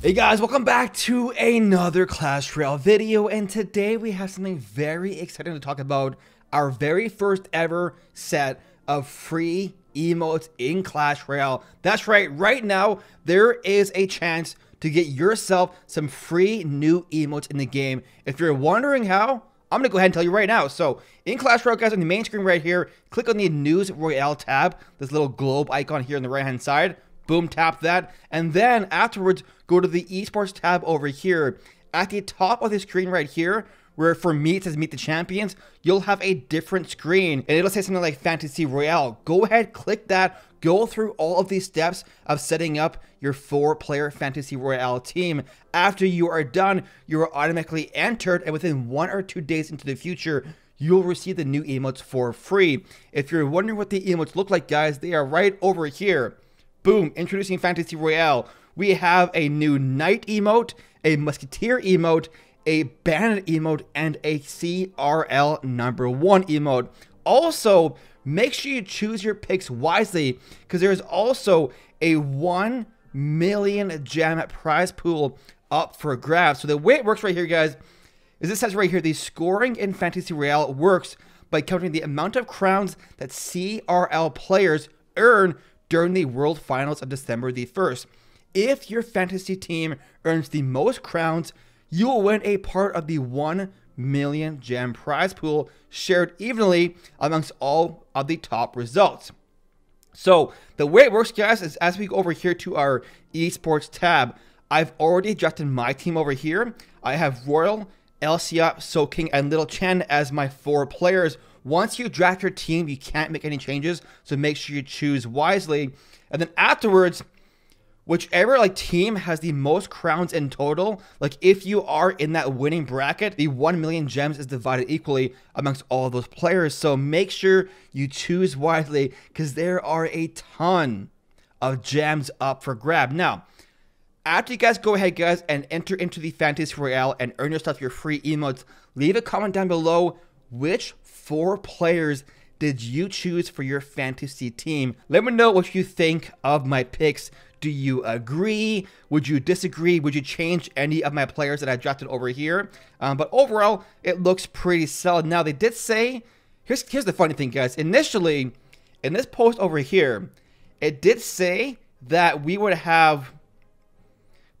Hey guys, welcome back to another Clash Royale video, and today we have something very exciting to talk about. Our very first ever set of free emotes in Clash Royale. That's right, right now, there is a chance to get yourself some free new emotes in the game. If you're wondering how, I'm gonna go ahead and tell you right now. So in Clash Royale, guys, on the main screen right here, click on the News Royale tab, this little globe icon here on the right hand side. Boom, tap that. And then afterwards, go to the esports tab over here. At the top of the screen right here, where for me it says meet the champions, you'll have a different screen and it'll say something like fantasy royale. Go ahead, click that, go through all of these steps of setting up your four player fantasy royale team. After you are done, you are automatically entered and within one or two days into the future, you'll receive the new emotes for free. If you're wondering what the emotes look like, guys, they are right over here. Boom, introducing Fantasy Royale. We have a new Knight emote, a Musketeer emote, a Bandit emote, and a CRL number one emote. Also, make sure you choose your picks wisely because there's also a 1 million gem prize pool up for grabs. So the way it works right here, guys, is it says right here, the scoring in Fantasy Royale works by counting the amount of crowns that CRL players earn during the World Finals of December the 1st. If your fantasy team earns the most crowns, you will win a part of the 1 million gem prize pool shared evenly amongst all of the top results. So the way it works, guys, is as we go over here to our esports tab, I've already adjusted my team over here. I have Royal, Elsia, Soaking, and Little Chen as my four players once you draft your team, you can't make any changes, so make sure you choose wisely. And then afterwards, whichever like team has the most crowns in total, like if you are in that winning bracket, the 1 million gems is divided equally amongst all those players. So make sure you choose wisely because there are a ton of gems up for grab. Now, after you guys go ahead, guys, and enter into the Fantasy Royale and earn yourself your free emotes, leave a comment down below which four players did you choose for your fantasy team? Let me know what you think of my picks. Do you agree? Would you disagree? Would you change any of my players that I drafted over here? Um, but overall, it looks pretty solid. Now, they did say, here's, here's the funny thing, guys. Initially, in this post over here, it did say that we would have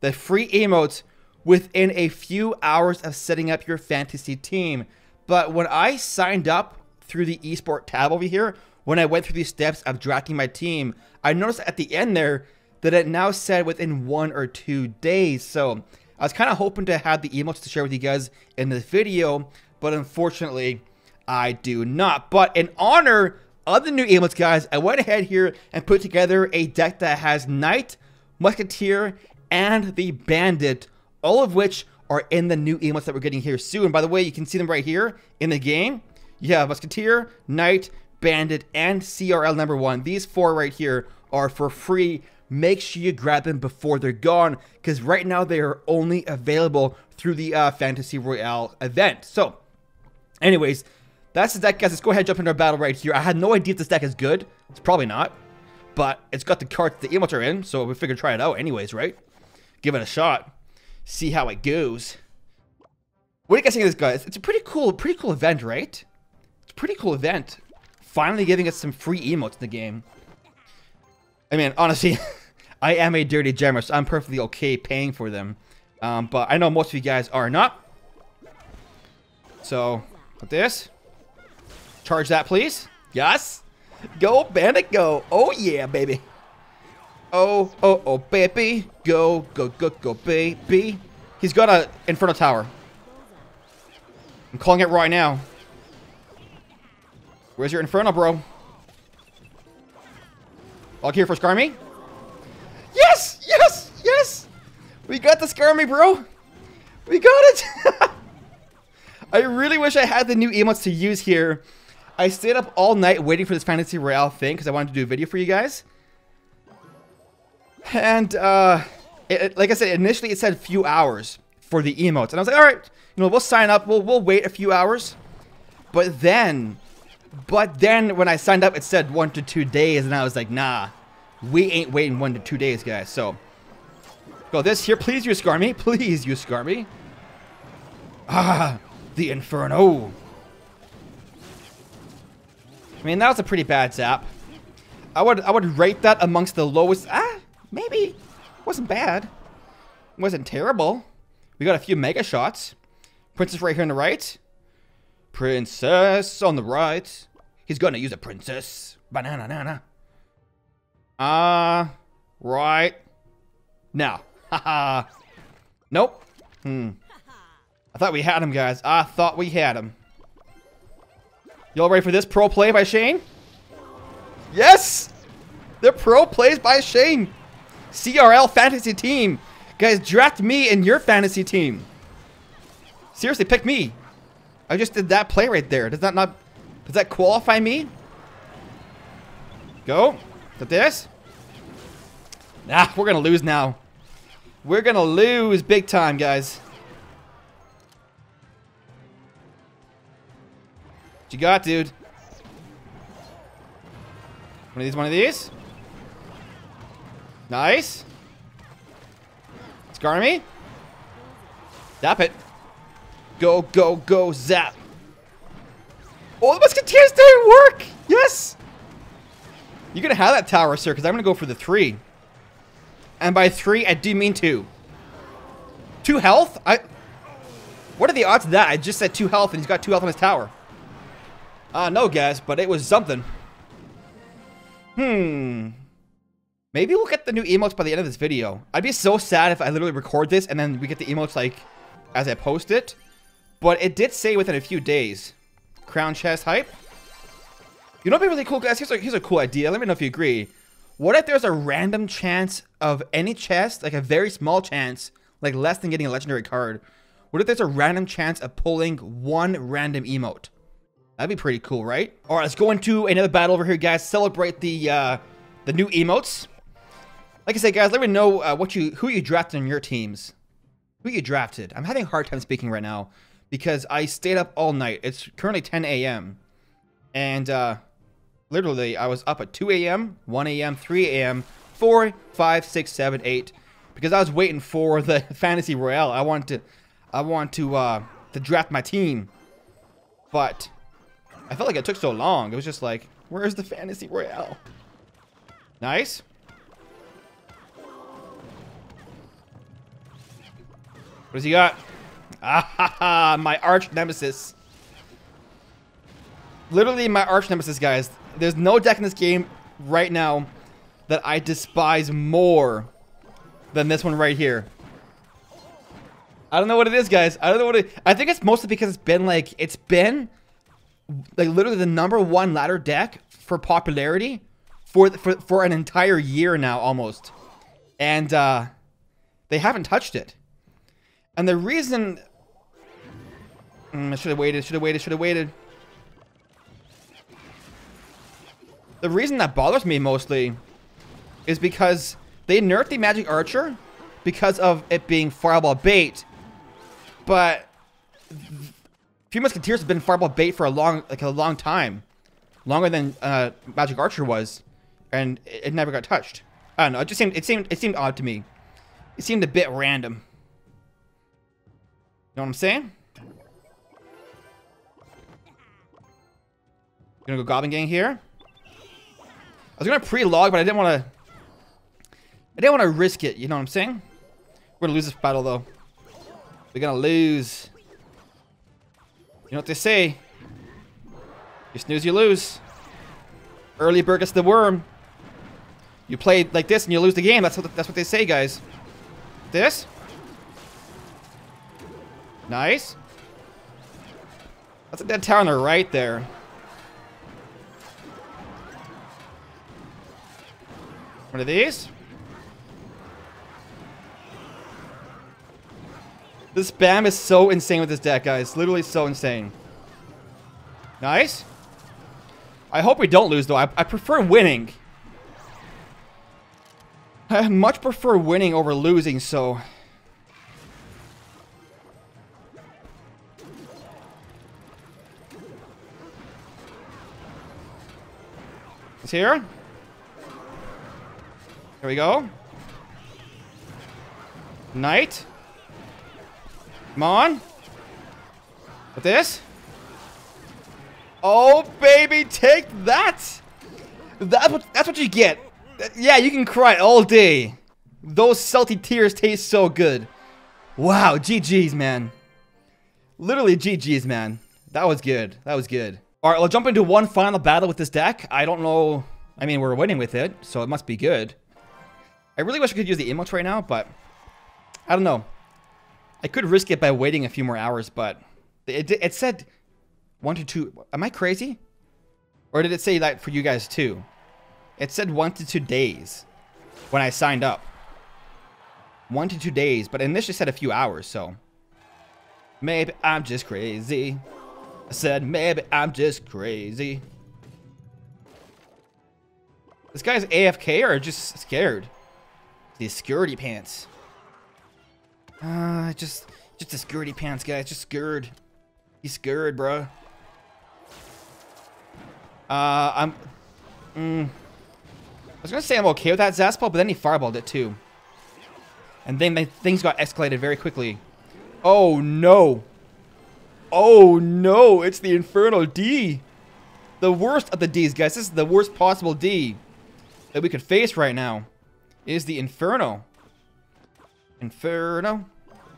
the free emotes within a few hours of setting up your fantasy team. But when I signed up through the esport tab over here, when I went through these steps of drafting my team, I noticed at the end there that it now said within one or two days. So I was kind of hoping to have the emotes to share with you guys in this video, but unfortunately, I do not. But in honor of the new emotes, guys, I went ahead here and put together a deck that has Knight, Musketeer, and the Bandit, all of which are in the new emotes that we're getting here soon. By the way, you can see them right here in the game. You have Musketeer, Knight, Bandit, and CRL number one. These four right here are for free. Make sure you grab them before they're gone, because right now they are only available through the uh, Fantasy Royale event. So, anyways, that's the deck, guys. Let's go ahead and jump into our battle right here. I had no idea if this deck is good. It's probably not, but it's got the cards the emotes are in, so we figured try it out anyways, right? Give it a shot see how it goes. What do you guys think of this, guys? It's a pretty cool, pretty cool event, right? It's a pretty cool event. Finally giving us some free emotes in the game. I mean, honestly, I am a dirty gemmer, so I'm perfectly okay paying for them. Um, but I know most of you guys are not. So, with this, charge that, please. Yes. Go, bandit, go. Oh, yeah, baby. Oh, oh, oh, baby. Go, go, go, go, baby. He's got a Inferno Tower. I'm calling it right now. Where's your Inferno, bro? Log here for Skarmy? Yes! Yes! Yes! We got the Skarmy, bro! We got it! I really wish I had the new emotes to use here. I stayed up all night waiting for this Fantasy Royale thing because I wanted to do a video for you guys. And, uh, it, like I said, initially it said few hours for the emotes. And I was like, all right, you know, we'll sign up. We'll, we'll wait a few hours. But then But then when I signed up, it said one to two days, and I was like, nah, we ain't waiting one to two days, guys. So, go this here. Please use Skarmy. Please use Skarmy. Ah, the Inferno. I mean, that was a pretty bad zap. I would I would rate that amongst the lowest. Ah, maybe. Wasn't bad. Wasn't terrible. We got a few mega shots. Princess right here on the right. Princess on the right. He's gonna use a princess. Banana nana. Ah, uh, right. Now. Nope. Hmm. I thought we had him, guys. I thought we had him. Y'all ready for this pro play by Shane? Yes! The pro plays by Shane. CRL fantasy team. Guys, draft me in your fantasy team. Seriously, pick me. I just did that play right there. Does that not... Does that qualify me? Go. To this. Nah, we're going to lose now. We're going to lose big time, guys. What you got, dude? One of these, one of these. Nice. Skarmy. Zap it. Go, go, go, zap. Oh, the Musketeers didn't work! Yes! You're gonna have that tower, sir, because I'm gonna go for the three. And by three, I do mean two. Two health? I... What are the odds of that? I just said two health and he's got two health on his tower. Uh, no, guys, but it was something. Hmm. Maybe we'll get the new emotes by the end of this video. I'd be so sad if I literally record this and then we get the emotes, like, as I post it. But it did say within a few days. Crown chest hype. You know what'd be really cool, guys? Here's a, here's a cool idea. Let me know if you agree. What if there's a random chance of any chest, like a very small chance, like less than getting a legendary card? What if there's a random chance of pulling one random emote? That'd be pretty cool, right? All right, let's go into another battle over here, guys. Celebrate the uh, the new emotes. Like I said, guys, let me know uh, what you who you drafted on your teams. Who you drafted? I'm having a hard time speaking right now because I stayed up all night. It's currently 10 a.m. And uh, literally, I was up at 2 a.m., 1 a.m., 3 a.m., 4, 5, 6, 7, 8, because I was waiting for the Fantasy Royale. I want to, I want to, uh, to draft my team. But I felt like it took so long. It was just like, where's the Fantasy Royale? Nice. What does he got? Ah ha ha, my arch nemesis. Literally my arch nemesis, guys. There's no deck in this game right now that I despise more than this one right here. I don't know what it is, guys. I don't know what it... I think it's mostly because it's been, like... It's been, like, literally the number one ladder deck for popularity for, for, for an entire year now, almost. And, uh... They haven't touched it. And the reason Mm, I should have waited, should have waited, should have waited. The reason that bothers me mostly is because they nerfed the Magic Archer because of it being Fireball bait. But Three Musketeers have been Fireball bait for a long, like a long time. Longer than uh, Magic Archer was. And it, it never got touched. I don't know, it just seemed, it seemed, it seemed odd to me. It seemed a bit random. You know what I'm saying? Gonna go Goblin Gang here. I was gonna pre-log, but I didn't want to... I didn't want to risk it, you know what I'm saying? We're gonna lose this battle, though. We're gonna lose. You know what they say? You snooze, you lose. Early bird gets the worm. You play like this and you lose the game. That's what that's what they say, guys. This. Nice. That's a dead tower on the right there. One of these. The spam is so insane with this deck, guys. Literally so insane. Nice. I hope we don't lose, though. I, I prefer winning. I much prefer winning over losing, so... It's here. Here we go. Knight. Come on. With this. Oh, baby, take that. That's what, that's what you get. Yeah, you can cry all day. Those salty tears taste so good. Wow, GG's, man. Literally GG's, man. That was good. That was good. All right, we'll jump into one final battle with this deck. I don't know. I mean, we're winning with it, so it must be good. I really wish I could use the emotes right now, but I don't know. I could risk it by waiting a few more hours, but it, it said one to two. Am I crazy? Or did it say that for you guys too? It said one to two days when I signed up. One to two days, but initially said a few hours, so. Maybe I'm just crazy. I said, maybe I'm just crazy. This guy's AFK or just scared? These security pants. Uh, just, just the security pants, guys. Just scared. He's scared, bro. Uh, I'm... Mm, I was gonna say I'm okay with that Zastball, but then he fireballed it too. And then things got escalated very quickly. Oh no. Oh no, it's the Infernal D. The worst of the Ds, guys. This is the worst possible D that we could face right now. Is the Inferno. Inferno.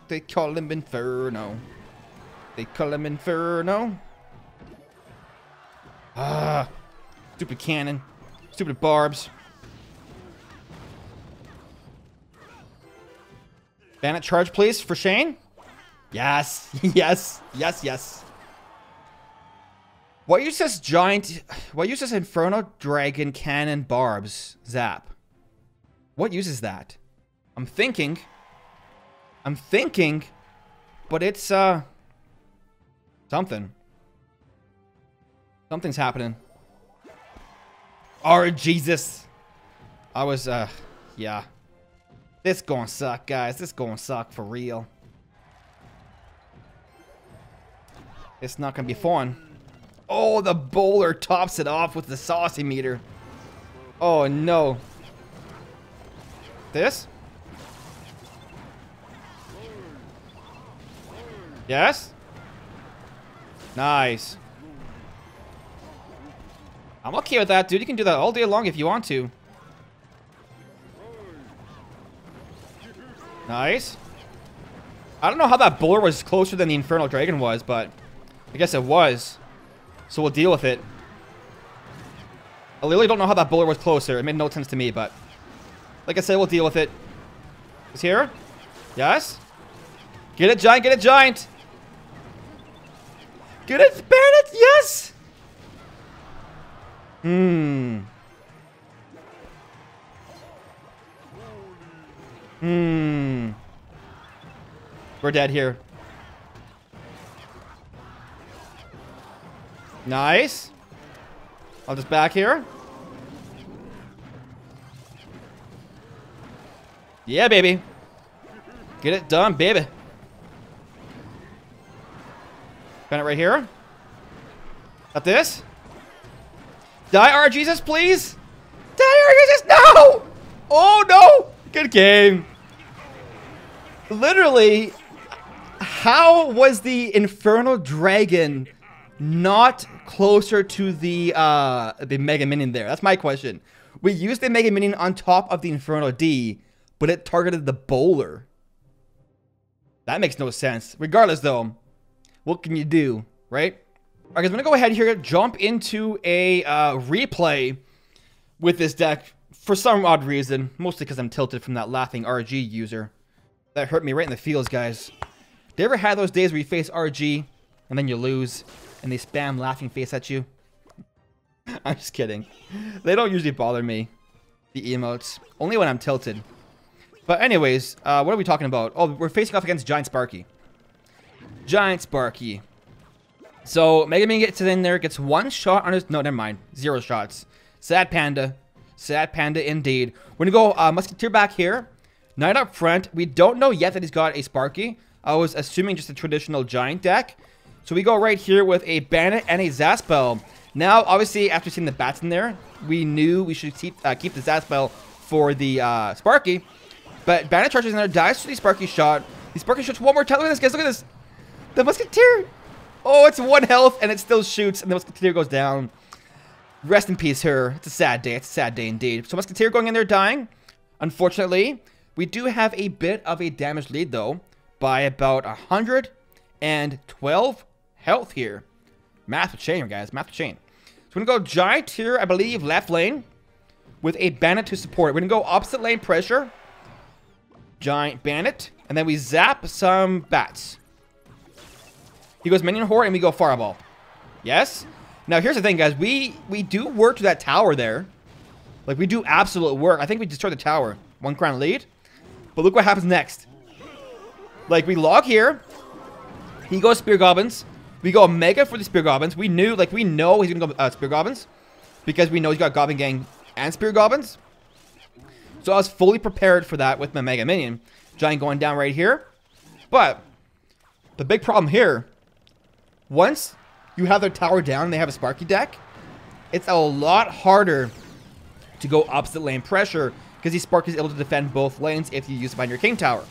They call him Inferno. They call him Inferno. Ah. Stupid cannon. Stupid barbs. Bandit charge, please, for Shane. Yes, yes, yes, yes. What uses giant... What uses Inferno Dragon Cannon Barbs Zap? What uses that? I'm thinking... I'm thinking... But it's, uh... Something. Something's happening. Oh, Jesus. I was, uh... Yeah. This gonna suck, guys. This gonna suck for real. It's not gonna be fun. Oh, the bowler tops it off with the saucy meter. Oh, no. This? Yes? Nice. I'm okay with that, dude. You can do that all day long if you want to. Nice. I don't know how that bowler was closer than the Infernal Dragon was, but I guess it was. So we'll deal with it. I literally don't know how that bowler was closer. It made no sense to me, but... Like I said, we'll deal with it. Is here? Yes? Get it, Giant! Get it, Giant! Get it, Bandit! Yes! Hmm. Hmm. We're dead here. Nice. I'll just back here. Yeah, baby. Get it done, baby. Bennett right here. Got this. Die, R Jesus, please. Die, R Jesus. No! Oh, no. Good game. Literally, how was the Infernal Dragon not closer to the uh, the Mega Minion there? That's my question. We used the Mega Minion on top of the Infernal D, but it targeted the bowler. That makes no sense. Regardless, though, what can you do, right? All right, guys, I'm going to go ahead here, jump into a uh, replay with this deck for some odd reason. Mostly because I'm tilted from that laughing RG user. That hurt me right in the feels, guys. Do you ever have those days where you face RG and then you lose and they spam laughing face at you? I'm just kidding. They don't usually bother me, the emotes. Only when I'm tilted. But anyways, uh, what are we talking about? Oh, we're facing off against Giant Sparky. Giant Sparky. So, Mega Man gets in there, gets one shot on his... No, never mind. Zero shots. Sad Panda. Sad Panda indeed. We're going to go uh, Musketeer back here. Knight up front. We don't know yet that he's got a Sparky. I was assuming just a traditional Giant deck. So we go right here with a Bandit and a Zap spell. Now, obviously, after seeing the bats in there, we knew we should keep, uh, keep the Zap spell for the uh, Sparky. But Bandit charges in there, dies to the Sparky shot. The Sparky shoots one more time. Look at this, guys. Look at this. The Musketeer. Oh, it's one health, and it still shoots, and the Musketeer goes down. Rest in peace, her. It's a sad day. It's a sad day indeed. So Musketeer going in there dying. Unfortunately, we do have a bit of a damage lead, though, by about 112 health here. Math chain, guys. Math chain. So we're going to go Giant here, I believe, left lane with a Bandit to support. We're going to go opposite lane pressure. Giant Bandit. And then we zap some bats. He goes Minion Horde and we go Fireball. Yes? Now here's the thing, guys. We we do work to that tower there. Like, we do absolute work. I think we destroyed the tower. One crown lead. But look what happens next. Like, we log here. He goes Spear Goblins. We go Mega for the Spear Goblins. We knew, like, we know he's going to go uh, Spear Goblins. Because we know he's got Goblin Gang and Spear Goblins. So I was fully prepared for that with my Mega Minion. Giant going down right here. But, the big problem here, once you have their tower down and they have a Sparky deck, it's a lot harder to go opposite lane pressure because the Spark is able to defend both lanes if you use it on your King Tower.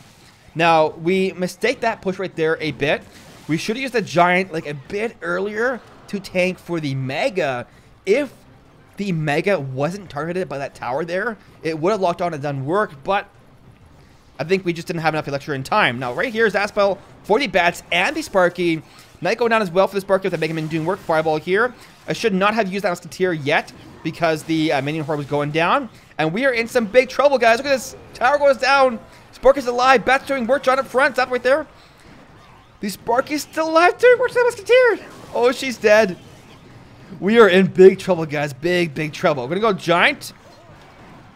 Now, we mistake that push right there a bit. We should have used the Giant like a bit earlier to tank for the Mega. If the Mega wasn't targeted by that tower there, it would have locked on and done work, but I think we just didn't have enough Elixir in time. Now, right here is Aspel for the Bats and the Sparky. Knight going down as well for the Sparky with the Mega Man doing work. Fireball here. I should not have used that Musketeer yet because the uh, Minion Horde was going down. And we are in some big trouble, guys. Look at this. Tower goes down. Sparky's alive. Bats doing work. John up front. Stop right there. The Sparky's still alive too. Where's that Musketeer? Oh, she's dead. We are in big trouble, guys. Big, big trouble. We're going to go Giant.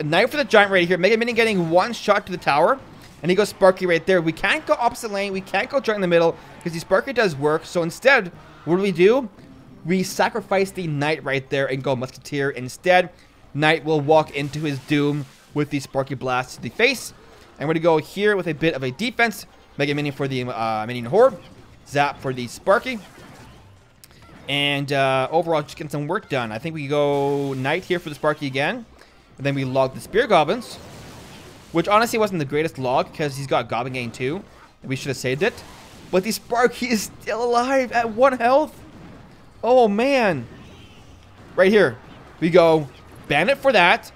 Knight for the Giant right here. Mega Minion getting one shot to the tower. And he goes Sparky right there. We can't go opposite lane. We can't go Giant in the middle because the Sparky does work. So instead, what do we do? We sacrifice the Knight right there and go Musketeer instead. Knight will walk into his doom with the Sparky Blast to the face. And we're going to go here with a bit of a defense. Mega Minion for the uh, Minion Horde. Zap for the Sparky. And uh, overall, just getting some work done. I think we go Knight here for the Sparky again. And then we log the Spear Goblins. Which honestly wasn't the greatest log because he's got Goblin Gang too. We should have saved it. But the Sparky is still alive at one health. Oh, man. Right here. We go Bandit for that.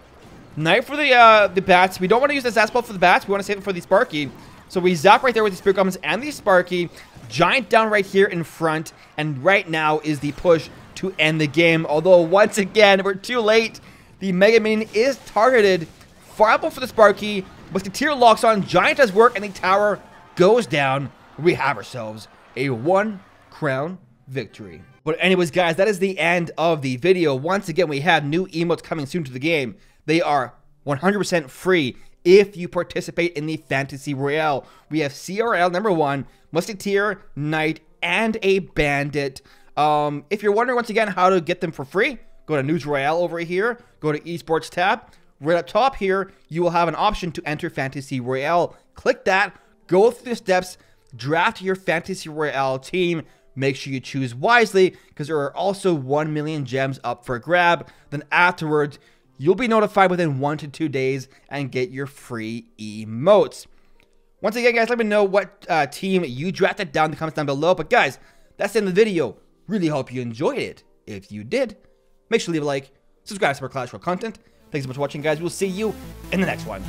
Knight for the uh, the bats. We don't want to use this Aspel for the bats. We want to save it for the Sparky. So we zap right there with the Spear Goblins and the Sparky. Giant down right here in front. And right now is the push to end the game. Although, once again, we're too late. The Mega Minion is targeted. Fireball for the Sparky. Musketeer locks on. Giant does work. And the tower goes down. We have ourselves a one crown victory. But anyways, guys, that is the end of the video. Once again, we have new emotes coming soon to the game. They are 100% free if you participate in the Fantasy Royale. We have CRL number one, Musketeer, Knight, and a Bandit. Um, if you're wondering once again how to get them for free, go to News Royale over here, go to Esports tab. Right up top here, you will have an option to enter Fantasy Royale. Click that, go through the steps, draft your Fantasy Royale team, Make sure you choose wisely because there are also 1 million gems up for grab. Then afterwards, you'll be notified within one to two days and get your free emotes. Once again, guys, let me know what uh, team you drafted down in the comments down below. But guys, that's the end of the video. Really hope you enjoyed it. If you did, make sure to leave a like, subscribe for Clash Royale content. Thanks so much for watching, guys. We'll see you in the next one.